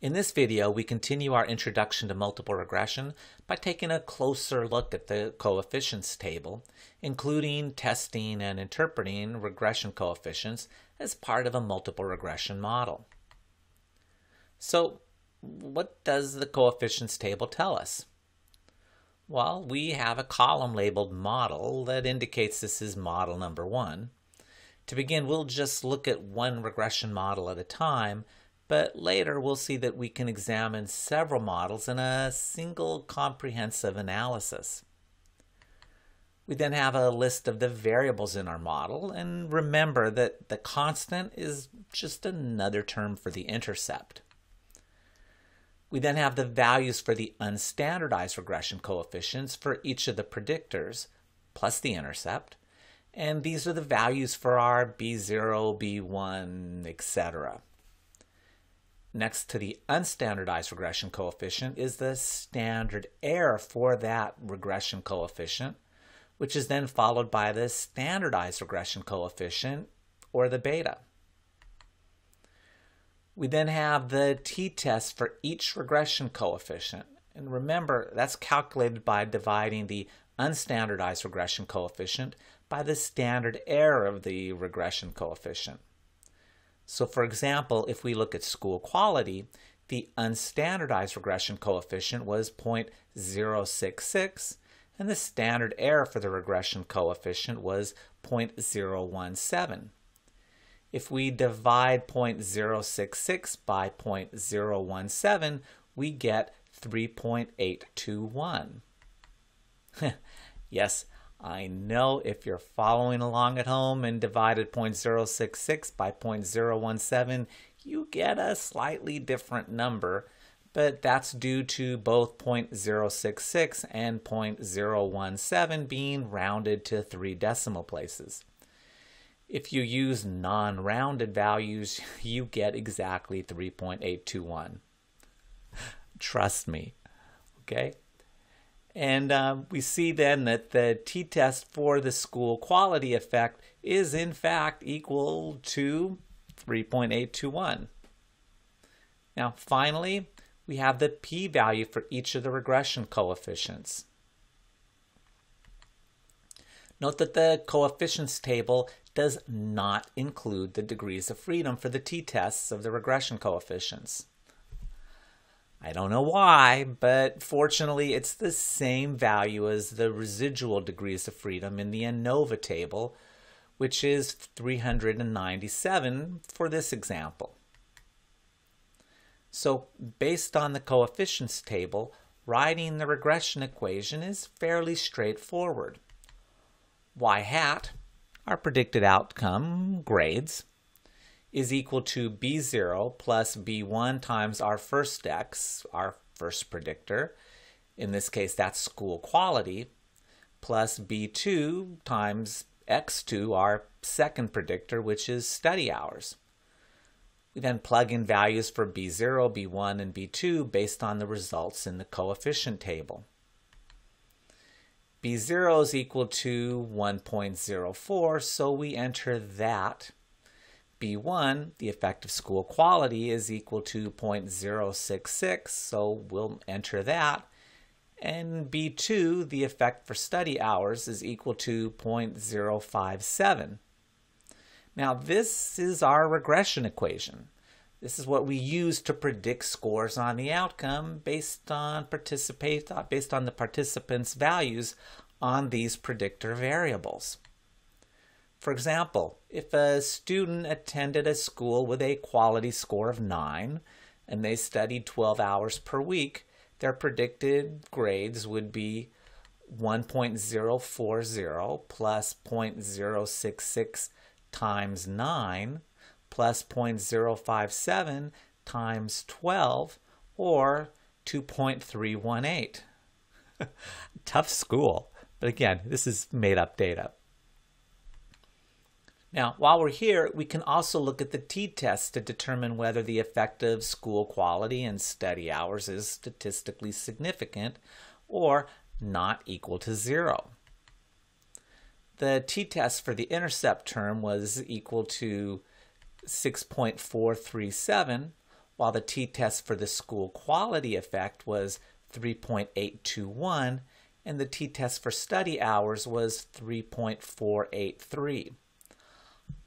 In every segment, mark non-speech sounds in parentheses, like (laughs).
In this video, we continue our introduction to multiple regression by taking a closer look at the coefficients table, including testing and interpreting regression coefficients as part of a multiple regression model. So, what does the coefficients table tell us? Well, we have a column labeled model that indicates this is model number one. To begin, we'll just look at one regression model at a time but later we'll see that we can examine several models in a single comprehensive analysis. We then have a list of the variables in our model, and remember that the constant is just another term for the intercept. We then have the values for the unstandardized regression coefficients for each of the predictors, plus the intercept, and these are the values for our B0, B1, etc. Next to the unstandardized regression coefficient is the standard error for that regression coefficient, which is then followed by the standardized regression coefficient, or the beta. We then have the t-test for each regression coefficient. And remember, that's calculated by dividing the unstandardized regression coefficient by the standard error of the regression coefficient. So for example, if we look at school quality, the unstandardized regression coefficient was 0.066, and the standard error for the regression coefficient was 0.017. If we divide 0.066 by 0.017, we get 3.821. (laughs) yes, I know if you're following along at home and divided 0.066 by 0.017, you get a slightly different number, but that's due to both 0.066 and 0.017 being rounded to three decimal places. If you use non-rounded values, (laughs) you get exactly 3.821. (laughs) Trust me, okay? And um, we see then that the t-test for the school quality effect is in fact equal to 3.821. Now finally, we have the p-value for each of the regression coefficients. Note that the coefficients table does not include the degrees of freedom for the t-tests of the regression coefficients. I don't know why, but fortunately it's the same value as the residual degrees of freedom in the ANOVA table, which is 397 for this example. So based on the coefficients table, writing the regression equation is fairly straightforward. y hat, our predicted outcome, grades, is equal to b0 plus b1 times our first x, our first predictor. In this case, that's school quality, plus b2 times x2, our second predictor, which is study hours. We then plug in values for b0, b1, and b2 based on the results in the coefficient table. b0 is equal to 1.04, so we enter that B1, the effective school quality is equal to 0.066, so we'll enter that. And B2, the effect for study hours, is equal to 0.057. Now this is our regression equation. This is what we use to predict scores on the outcome based on participate uh, based on the participants' values on these predictor variables. For example, if a student attended a school with a quality score of 9 and they studied 12 hours per week, their predicted grades would be 1.040 plus 0.066 times 9 plus 0.057 times 12 or 2.318. (laughs) Tough school. But again, this is made up data. Now, while we're here, we can also look at the t-test to determine whether the effect of school quality and study hours is statistically significant or not equal to zero. The t-test for the intercept term was equal to 6.437 while the t-test for the school quality effect was 3.821 and the t-test for study hours was 3.483.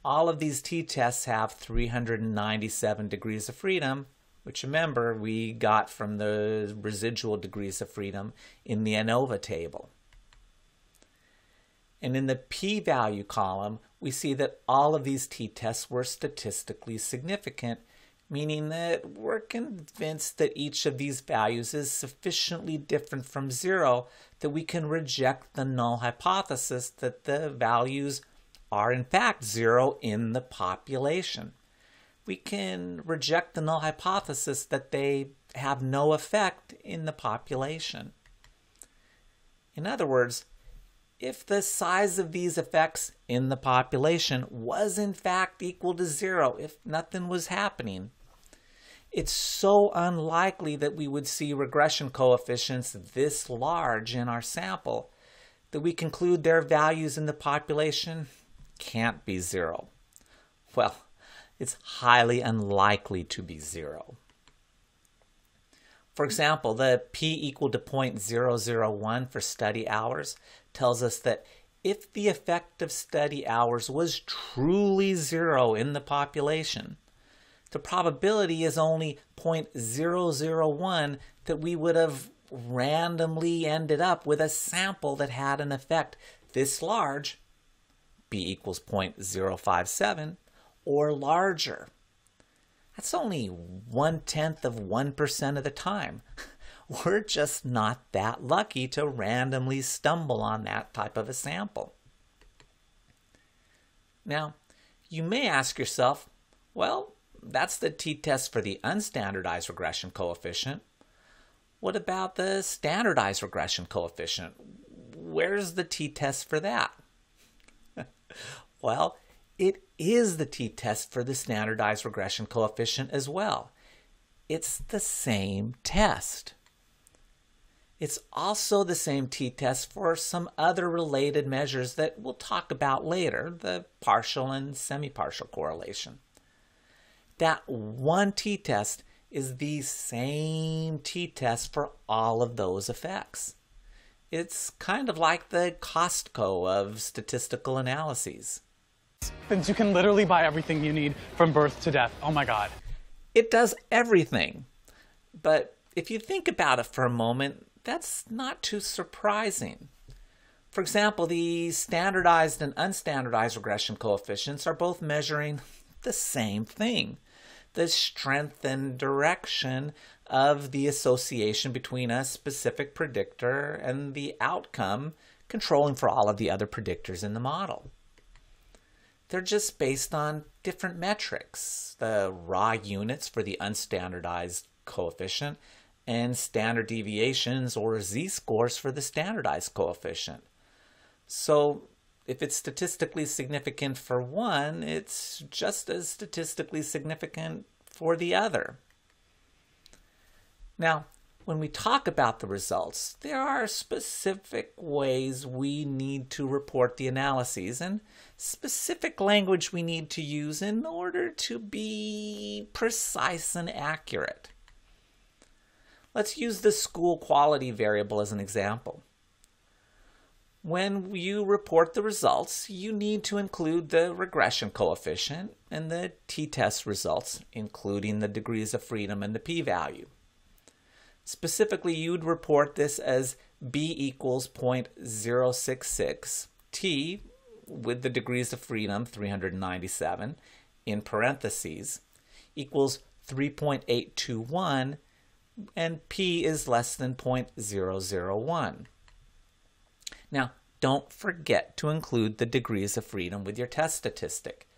All of these t-tests have 397 degrees of freedom, which remember we got from the residual degrees of freedom in the ANOVA table. And in the p-value column, we see that all of these t-tests were statistically significant, meaning that we're convinced that each of these values is sufficiently different from zero that we can reject the null hypothesis that the values are in fact zero in the population. We can reject the null hypothesis that they have no effect in the population. In other words, if the size of these effects in the population was in fact equal to zero, if nothing was happening, it's so unlikely that we would see regression coefficients this large in our sample that we conclude their values in the population can't be zero. Well, it's highly unlikely to be zero. For example, the p equal to 0.001 for study hours tells us that if the effect of study hours was truly zero in the population, the probability is only 0.001 that we would have randomly ended up with a sample that had an effect this large, b equals 0.057, or larger. That's only one tenth of 1% of the time. (laughs) We're just not that lucky to randomly stumble on that type of a sample. Now, you may ask yourself, well, that's the t-test for the unstandardized regression coefficient. What about the standardized regression coefficient? Where's the t-test for that? Well, it is the t-test for the standardized regression coefficient as well. It's the same test. It's also the same t-test for some other related measures that we'll talk about later, the partial and semi-partial correlation. That one t-test is the same t-test for all of those effects. It's kind of like the Costco of statistical analyses. Since you can literally buy everything you need from birth to death. Oh my God. It does everything. But if you think about it for a moment, that's not too surprising. For example, the standardized and unstandardized regression coefficients are both measuring the same thing the strength and direction of the association between a specific predictor and the outcome, controlling for all of the other predictors in the model. They're just based on different metrics the raw units for the unstandardized coefficient and standard deviations or z scores for the standardized coefficient. So if it's statistically significant for one, it's just as statistically significant for the other. Now, when we talk about the results, there are specific ways we need to report the analyses and specific language we need to use in order to be precise and accurate. Let's use the school quality variable as an example. When you report the results, you need to include the regression coefficient and the t-test results, including the degrees of freedom and the p-value. Specifically, you'd report this as b equals 0.066, t with the degrees of freedom, 397, in parentheses, equals 3.821, and p is less than 0.001. Now, don't forget to include the degrees of freedom with your test statistic.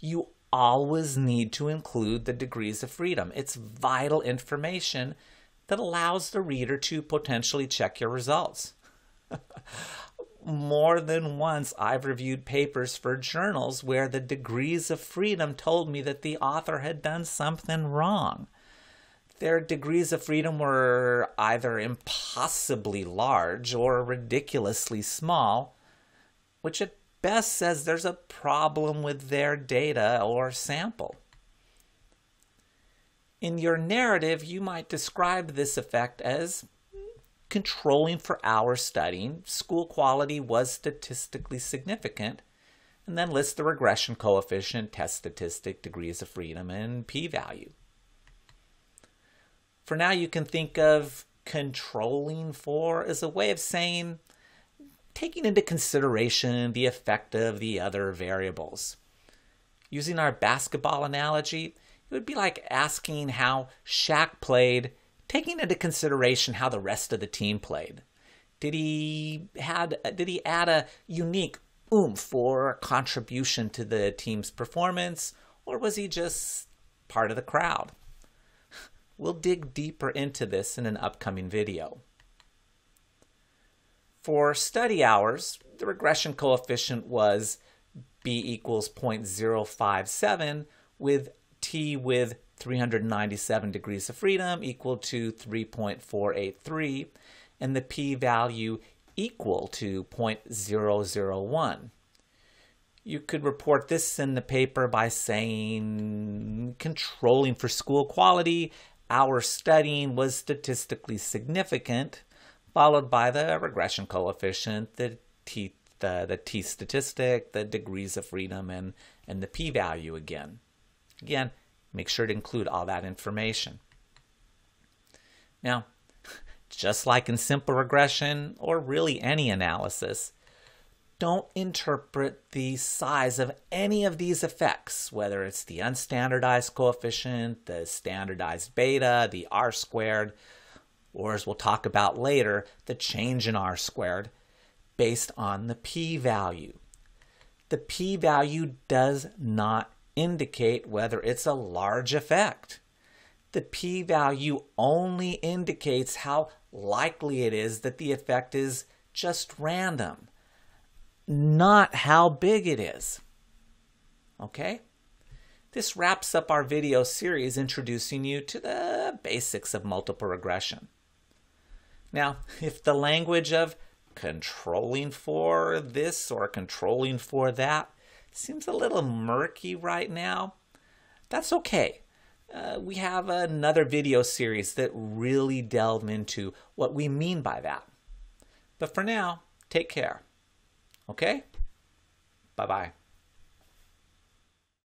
You always need to include the degrees of freedom. It's vital information that allows the reader to potentially check your results. More than once, I've reviewed papers for journals where the degrees of freedom told me that the author had done something wrong. Their degrees of freedom were either impossibly large or ridiculously small, which at best says there's a problem with their data or sample. In your narrative, you might describe this effect as controlling for hour studying, school quality was statistically significant, and then list the regression coefficient, test statistic, degrees of freedom, and p-value. For now, you can think of controlling for as a way of saying taking into consideration the effect of the other variables. Using our basketball analogy, it would be like asking how Shaq played, taking into consideration how the rest of the team played. Did he had did he add a unique oomph or contribution to the team's performance, or was he just part of the crowd? We'll dig deeper into this in an upcoming video. For study hours, the regression coefficient was b equals 0.057 with t with 397 degrees of freedom equal to 3.483 and the p-value equal to 0.001. You could report this in the paper by saying controlling for school quality, our studying was statistically significant followed by the regression coefficient, the t, the, the t statistic, the degrees of freedom, and, and the p-value again. Again, make sure to include all that information. Now, (laughs) just like in simple regression, or really any analysis, don't interpret the size of any of these effects, whether it's the unstandardized coefficient, the standardized beta, the r squared, or as we'll talk about later, the change in r squared based on the p-value. The p-value does not indicate whether it's a large effect. The p-value only indicates how likely it is that the effect is just random, not how big it is. Okay? This wraps up our video series introducing you to the basics of multiple regression. Now, if the language of controlling for this or controlling for that seems a little murky right now, that's okay. Uh, we have another video series that really delve into what we mean by that. But for now, take care. Okay? Bye bye.